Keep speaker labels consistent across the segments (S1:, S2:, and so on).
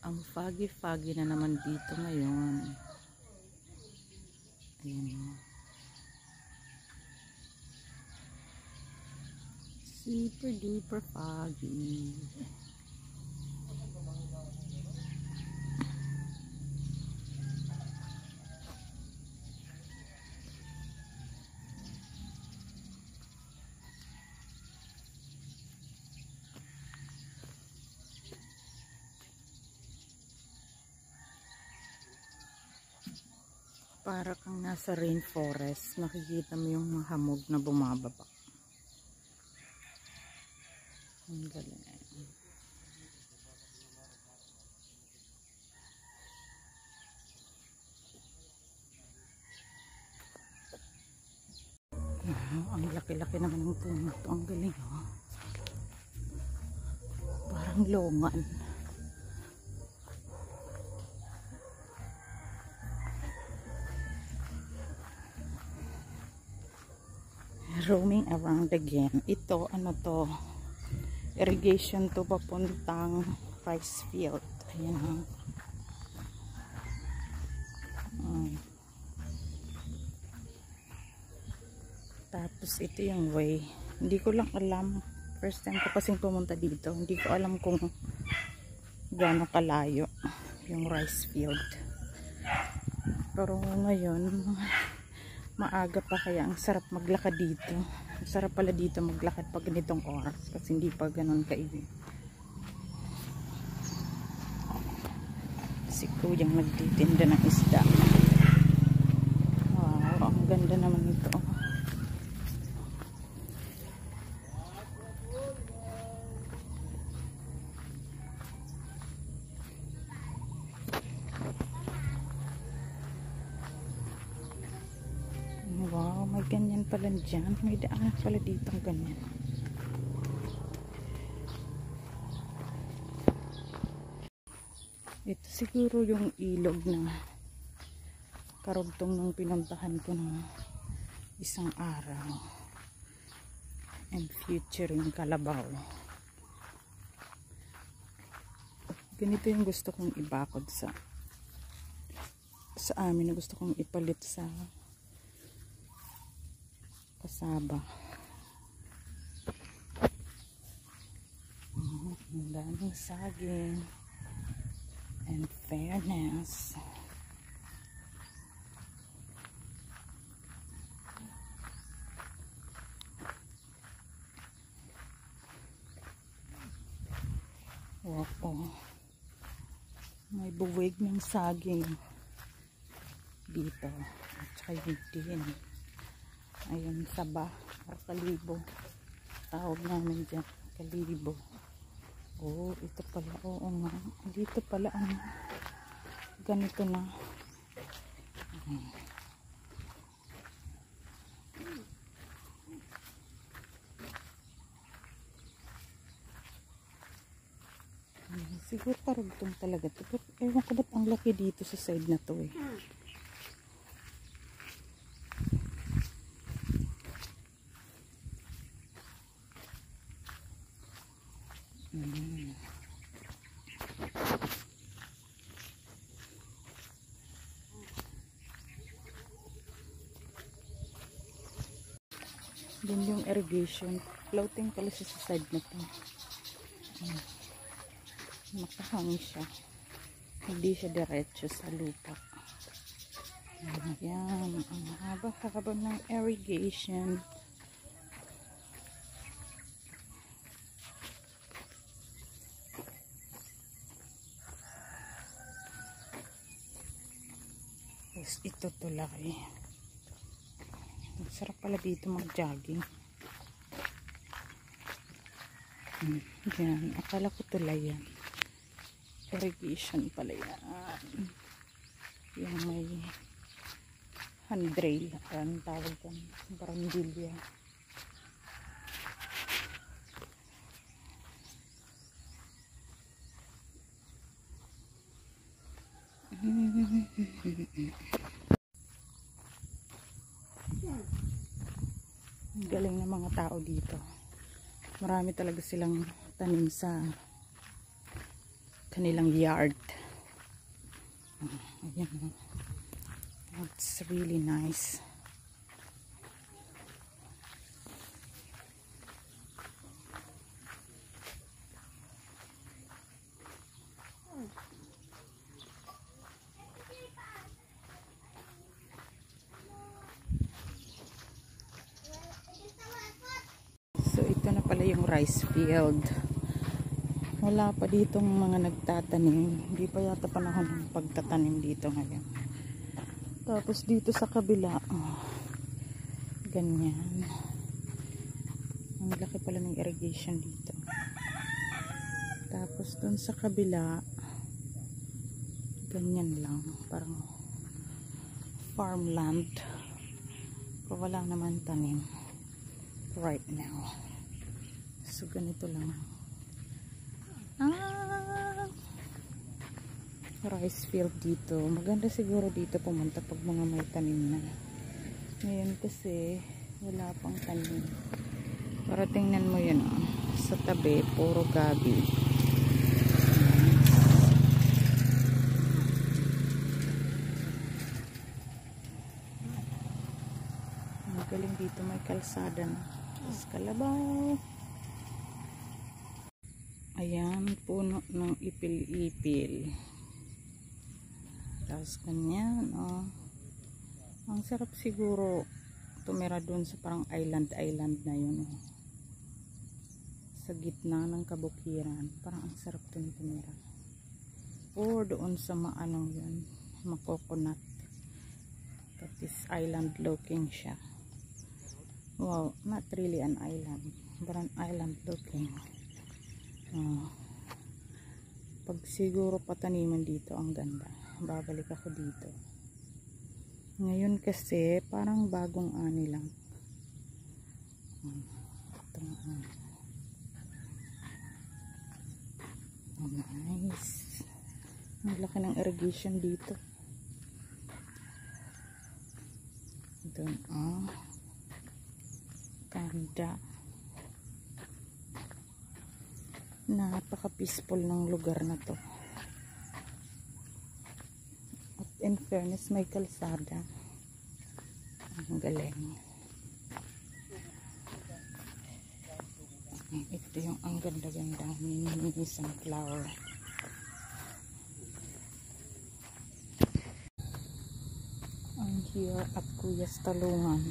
S1: Ang foggy-foggy na naman dito ngayon. Ayan o. Super duper foggy. Para kang nasa rainforest, makikita mo yung mga hamog na bumababa. Ang galing. Ah, ang laki-laki naman ng puno. Ang galing, oh. Parang longan. Roaming around again. Ito, ano to, irrigation to papuntang rice field. Ayan. Hmm. Tapos ito yung way. Hindi ko lang alam. First time ko kasing pumunta dito. Hindi ko alam kung gaano kalayo yung rice field. Pero ngayon, maaga pa kaya ang sarap maglakad dito. Ang sarap pala dito maglakad pag ganitong oras kasi hindi pa ganun kainit. Si kuyang nagtitinda ng isda. Wow, ang ganda naman ito. Wow, may ganyan pala dyan. May daan pala dito ganyan. Ito siguro yung ilog na karugtong nung pinuntahan ko ng isang araw. And featuring Kalabaw. Ganito yung gusto kong ibakod sa sa amin na gusto kong ipalit sa kasaba. Ang daming saging and fairness. Opo. May buwig ng saging dito. At saka yung din. Ayun, saba. Or kalibo. Tawag namin dyan. Kalibo. Oh, ito pala. Oo nga. Dito pala ang ganito na. Hmm. Hmm, Siguro karugtong talaga to. Pero ewan ko ba't ang laki dito sa side na to eh. Mm. Din yung irrigation. Floating pala siya sa side na to. Mm. Makahangin siya. Hindi siya diretso sa lupa. Ayan. Ang haba-haba ng irrigation. Tapos ito tulay. Ang sarap pala dito mag-jogging. Hmm, yan. Akala ko tulay yan. Irrigation pala yan. Yung may handrail. Ang tawag yan. Barandilya. Ang galing ng tao dito. Marami talaga silang tanim sa kanilang yard. Ayan. It's really nice. So ito na pala yung rice field. Wala pa ditong mga nagtatanim. Hindi pa yata panahon ng pagtatanim dito ngayon. Tapos dito sa kabila, oh, ganyan. Ang laki pala ng irrigation dito. Tapos dun sa kabila, ganyan lang. Parang farmland. Pero wala naman tanim right now. So, ganito lang. Ah! Rice field dito. Maganda siguro dito pumunta pag mga may tanim na. Ngayon kasi, wala pang tanim. Para tingnan mo yun, oh. Sa tabi, puro gabi. Ang galing dito may kalsada na. Tapos kalabaw. Ayan, puno ng ipil-ipil. Tapos ganyan, oh. Ang sarap siguro tumira dun sa parang island-island na yun, oh. Sa gitna ng kabukiran. Parang ang sarap dun tumira. Or doon sa maanong yun, makokonat. That is island looking siya. Well, not really an island, but an island looking. Oh. Pag siguro pataniman dito, ang ganda. Babalik ako dito. Ngayon kasi, parang bagong ani lang. Hmm. Ito nga ani. Oh, nice. Ang laki ng irrigation dito. Doon, oh. Ganda. Napaka-peaceful ng lugar na to. At in fairness, may kalsada. Ang galing. Ito yung ang ganda-ganda mini sunflower. Ang here at Kuyas Talungan.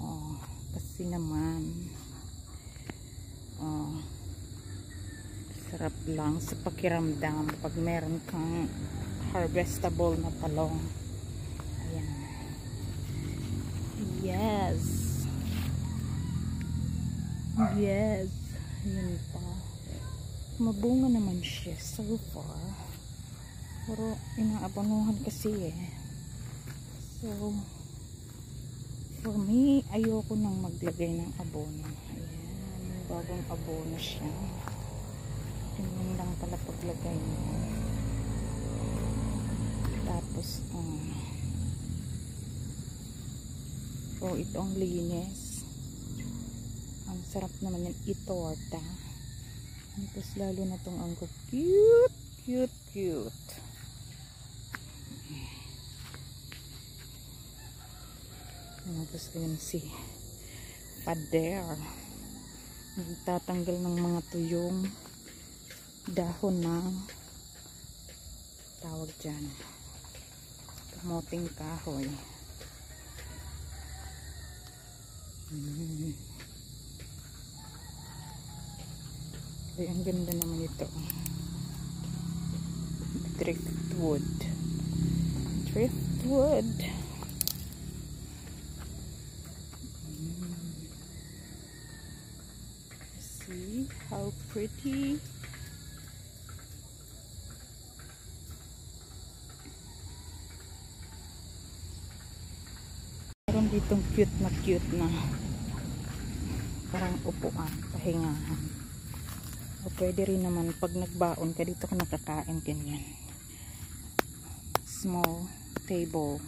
S1: Oh, kasi naman oh, sarap lang sa pakiramdam pag meron kang harvestable na talong. Ayan. Yes. Yes. Ayan pa. Mabunga naman siya so far. Pero inaabanuhan kasi eh. So, for me, ayoko nang maglagay ng abono. Ayan, bagong abono siya. Ganyan lang pala paglagay. Tapos, um, oh, ito ang linis. Ang sarap naman yung itorta. Tapos, lalo na tong ang cute, cute, cute. Tapos yun si Pader. Nagtatanggal ng mga tuyong dahon ng tawag dyan. Kamoting kahoy. Mm. Ay, ang ganda naman ito. Driftwood. Driftwood. See how pretty. Ditong cute na cute na parang upuan, pahingahan. O pwede rin naman pag nagbaon ka dito ka nakakain ganyan. Small table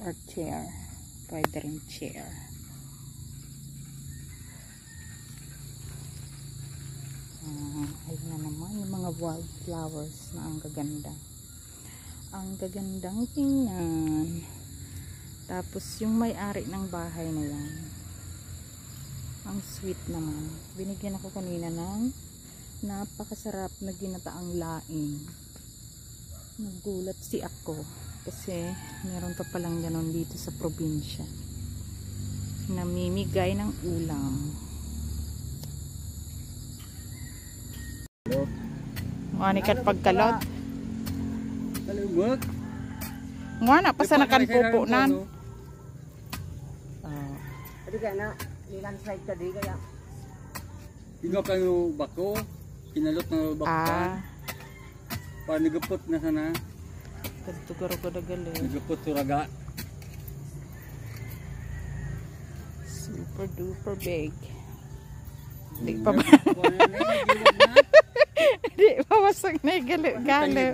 S1: or chair. Pwede rin chair. Ah, ayun na naman yung mga wildflowers na ang gaganda. Ang gagandang tingnan. Tapos yung may-ari ng bahay na yan. Ang sweet naman. Binigyan ako kanina ng napakasarap na ginataang laing. Nagulat si ako kasi meron pa palang ganon dito sa probinsya. Namimigay ng ulam. Manikat pagkalot.
S2: Kalumot.
S1: Nga na, pasa na kan pupunan.
S3: Jadi kaya na, ilan side tadi kaya.
S2: Ino kayo bako. Kinalot na bako
S1: ah,
S2: pa. Para nagapot na sana.
S1: kadtugaro ko dagali.
S2: Nagapot suraga.
S1: Super duper big. Di pa ba? Di pa masag na gali.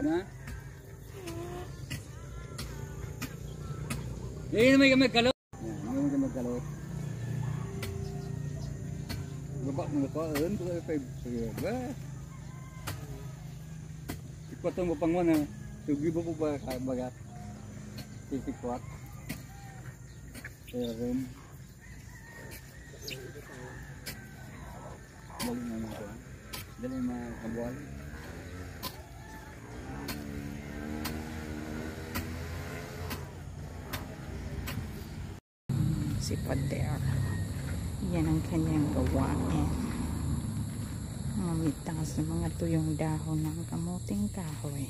S2: Eh, may may kalot. Yan, may may kalot. Gabak mo ko, un ko kay ba. Ipatong mo pang mana. Tugi mo po ba ka bagat. Titikwat. Serum. Dali na mo ko. Dali ma kabual.
S1: Si Pader. Yan ang kanyang gawain. Mamitaas ng mga tuyong dahon ng kamuting kahoy.